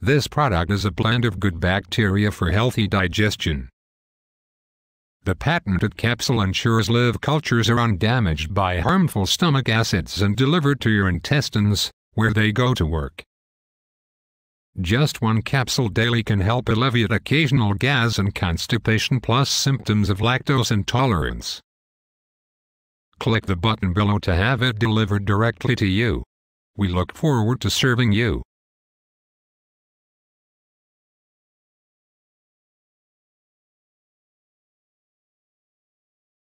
This product is a blend of good bacteria for healthy digestion. The patented capsule ensures live cultures are undamaged by harmful stomach acids and delivered to your intestines, where they go to work. Just one capsule daily can help alleviate occasional gas and constipation plus symptoms of lactose intolerance. Click the button below to have it delivered directly to you. We look forward to serving you.